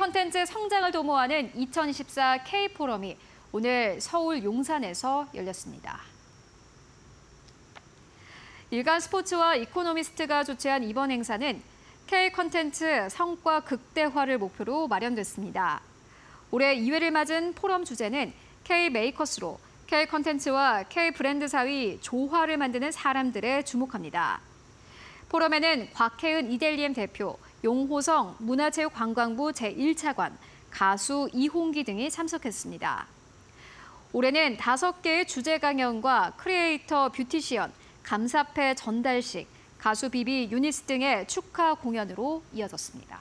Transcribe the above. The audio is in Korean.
K-컨텐츠 성장을 도모하는 2024 K-포럼이 오늘 서울 용산에서 열렸습니다. 일간 스포츠와 이코노미스트가 주최한 이번 행사는 K-컨텐츠 성과 극대화를 목표로 마련됐습니다. 올해 2회를 맞은 포럼 주제는 K-메이커스로 K-컨텐츠와 K-브랜드 사이 조화를 만드는 사람들에 주목합니다. 포럼에는 곽혜은 이데일리M 대표, 용호성 문화체육관광부 제1차관, 가수 이홍기 등이 참석했습니다. 올해는 다섯 개의 주제 강연과 creator beauty 시연, 감사패 전달식, 가수 비비 유니스 등의 축하 공연으로 이어졌습니다.